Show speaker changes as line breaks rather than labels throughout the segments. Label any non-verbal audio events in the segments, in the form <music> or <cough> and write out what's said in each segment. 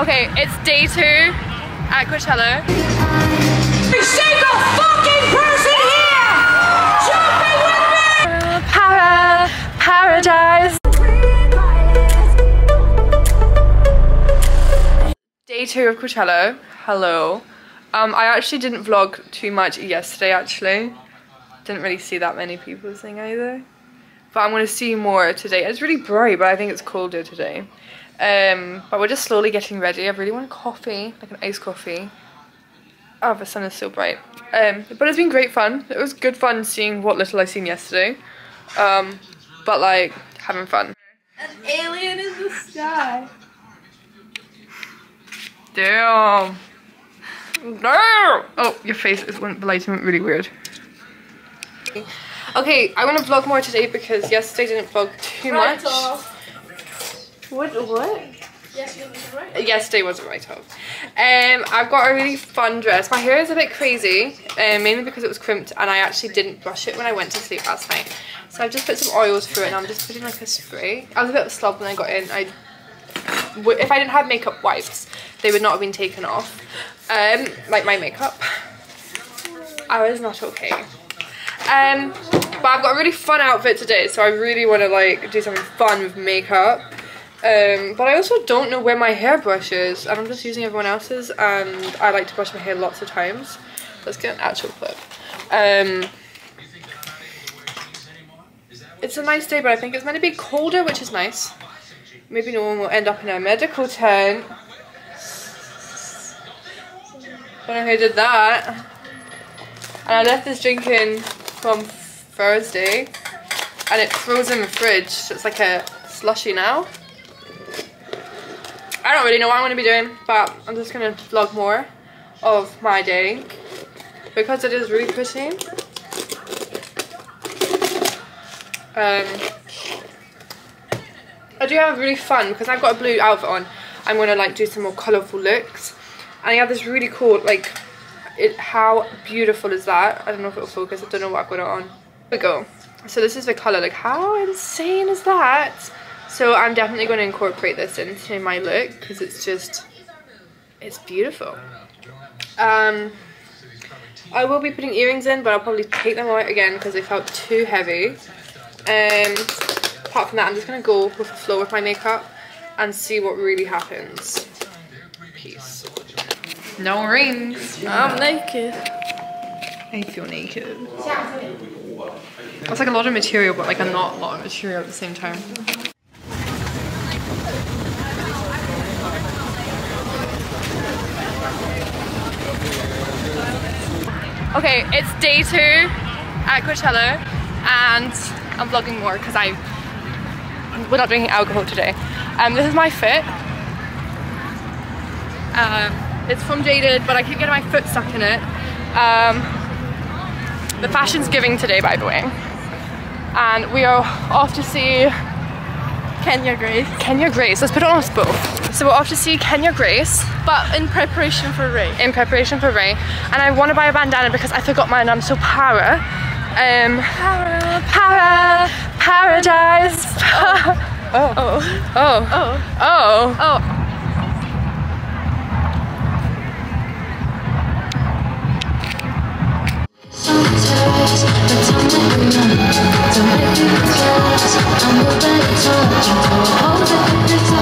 Okay, it's day two at Coachella.
Every single fucking person here! Jumping with me!
Para, paradise. Day two of Coachella. Hello. Um, I actually didn't vlog too much yesterday actually. Didn't really see that many people sing either. But I'm going to see more today. It's really bright, but I think it's colder today. Um, but we're just slowly getting ready. I really want a coffee, like an iced coffee. Oh, the sun is so bright. Um, but it's been great fun. It was good fun seeing what little I seen yesterday. Um, but like, having fun.
An alien in the sky.
Damn. No! Oh, your face is went the lighting went really weird. Okay, I want to vlog more today because yesterday didn't vlog too much. What? What?
Right.
Yesterday was a write-off. Um, I've got a really fun dress. My hair is a bit crazy, um, mainly because it was crimped and I actually didn't brush it when I went to sleep last night. So I've just put some oils through it and I'm just putting like a spray. I was a bit of a slob when I got in. I, if I didn't have makeup wipes, they would not have been taken off. Um, like my makeup. I was not okay. Um, but I've got a really fun outfit today, so I really want to like do something fun with makeup. Um, but I also don't know where my hairbrush is, and I'm just using everyone else's, and I like to brush my hair lots of times. Let's get an actual clip. Um, it's a nice day, but I think it's meant to be colder, which is nice. Maybe no one will end up in a medical tent. Don't know who did that. And I left this drink in from Thursday, and it's frozen in the fridge, so it's like a slushy now. I don't really know what I'm going to be doing, but I'm just going to vlog more of my day because it is really pretty. Um, I do have really fun because I've got a blue outfit on. I'm going to like do some more colourful looks. And I have this really cool, like, it, how beautiful is that? I don't know if it'll focus. I don't know what I've got it on. Here we go. So this is the colour. Like, how insane is that? So I'm definitely going to incorporate this into my look because it's just, it's beautiful. Um, I will be putting earrings in, but I'll probably take them out again because they felt too heavy. Um, apart from that, I'm just going to go with the flow with my makeup and see what really happens. Peace. No rings.
I'm naked.
I feel naked. That's like a lot of material, but like a not a lot of material at the same time. Okay, it's day two at Coachella and I'm vlogging more because I we're not drinking alcohol today. Um, this is my fit. Um, it's from Jaded, but I keep getting my foot stuck in it. Um, the fashion's giving today, by the way. And we are off to see
Kenya Grace.
Kenya Grace. Let's put it on us both. So we're off to see Kenya Grace
But in preparation for RAYE.
in preparation for RAYE. And I want to buy a bandana because I forgot mine I'm so para. Um, para, para, paradise. <laughs> oh.
Oh.
Oh.
Oh.
Oh.
Oh.
Sometimes, but don't make me. Don't make me close. I'm the better touch. Hold it, it's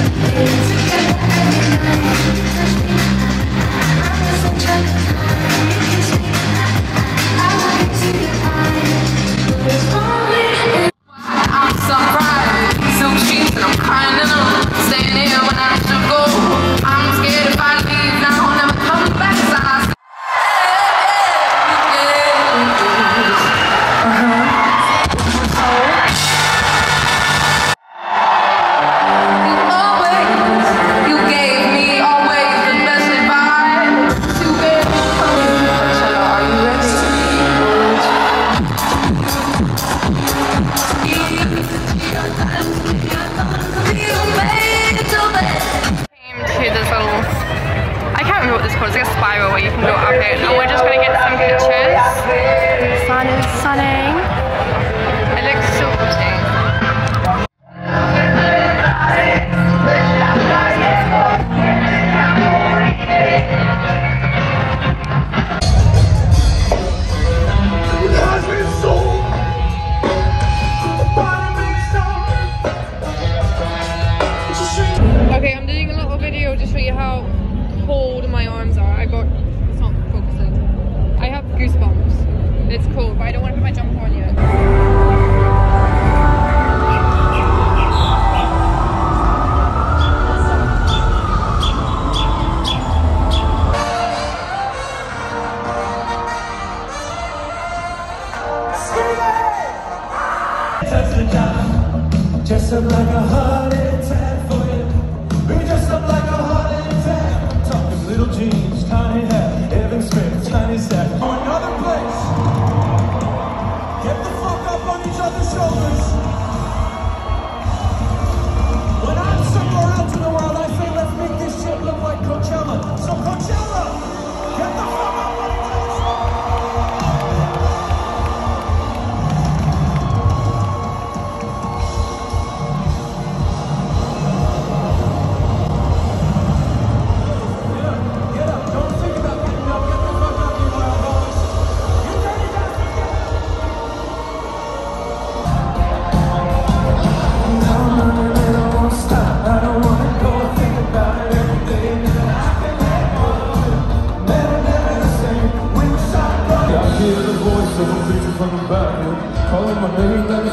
all.
Sun is sunning.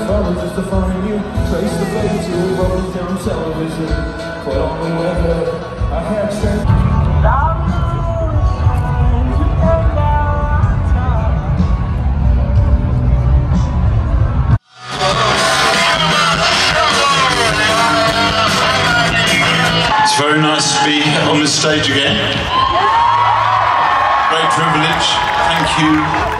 follow just to find you face, down television on the weather, I had
It's very nice to be on this stage again. Great privilege. Thank you.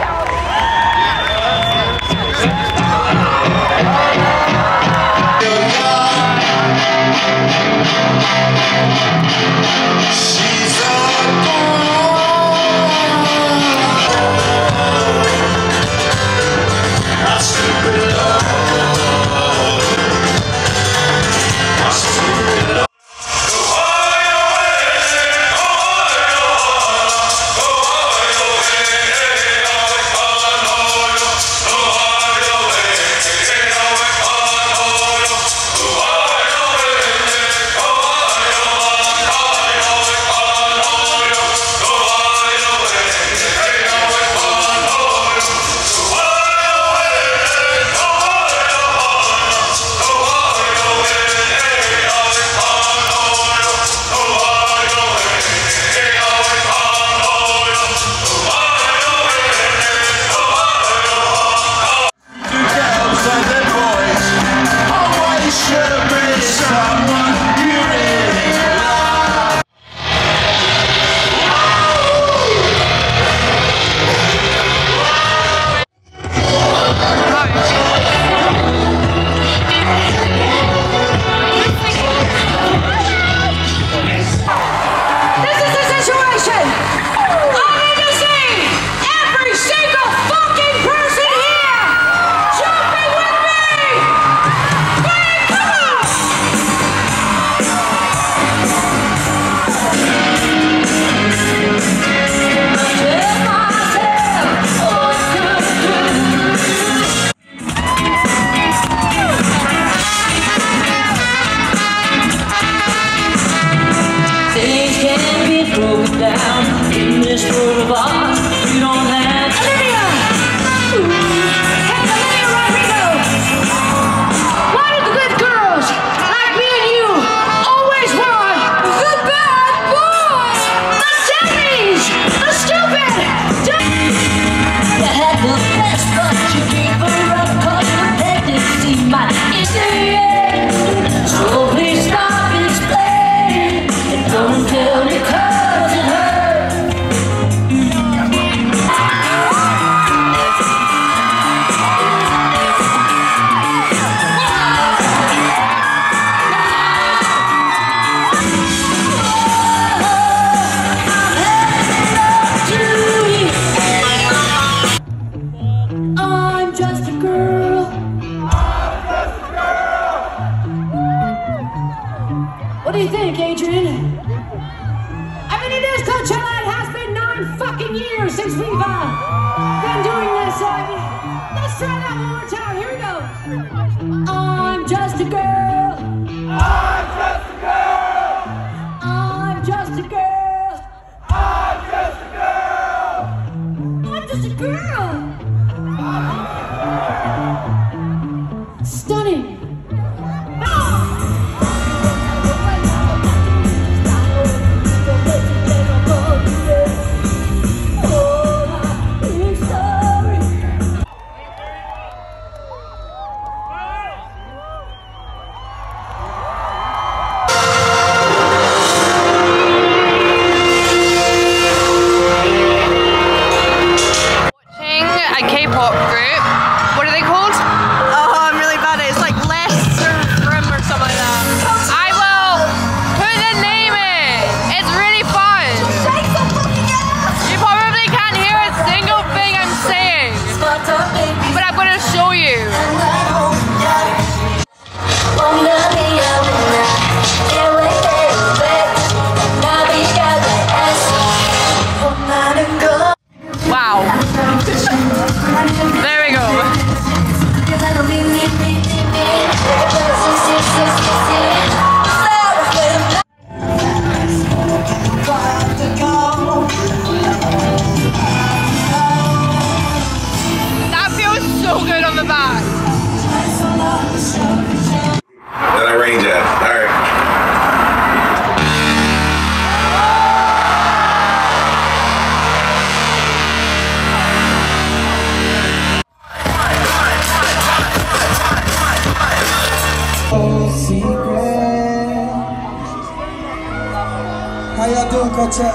How y'all doing, Coachella?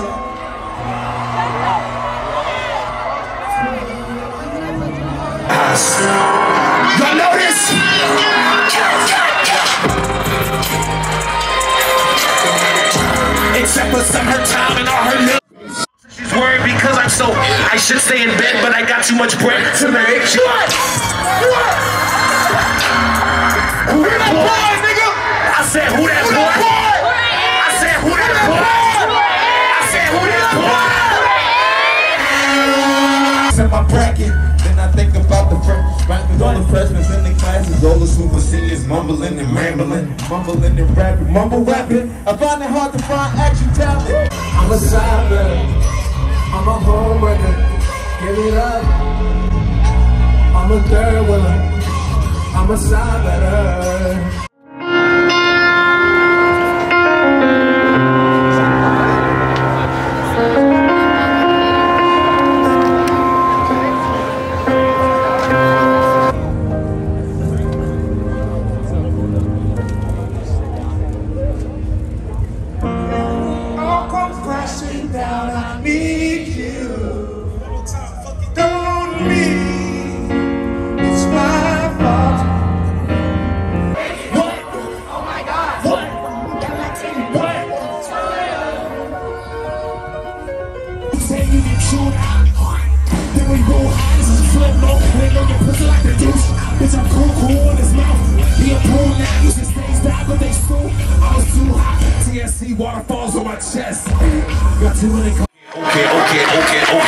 Y'all know this? Except for some her time and all her little. She's worried because I'm so. I should stay in bed, but I got too much bread to make. What? What? Who that boy, nigga? I said, who that
bracket. Then I think about the first all the freshmen in the classes, all the super seniors mumbling and rambling, mumbling and rapping, mumble rapping. I find it hard to find action talent. I'm a cyber, I'm a homewrecker. Give it up. I'm a third willer. I'm a cyber. all
Okay, okay, okay,